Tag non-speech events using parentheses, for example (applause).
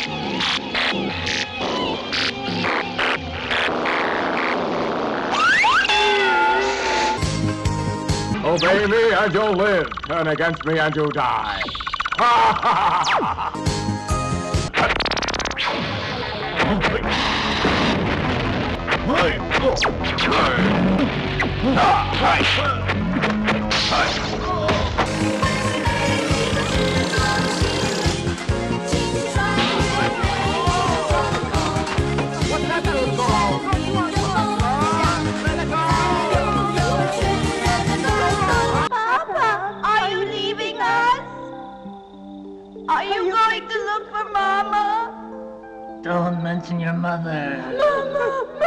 Oh, Obey me and you'll live. Turn against me and you die. (laughs) Ha oh, ah, Are you going to look for Mama? Don't mention your mother. Mama,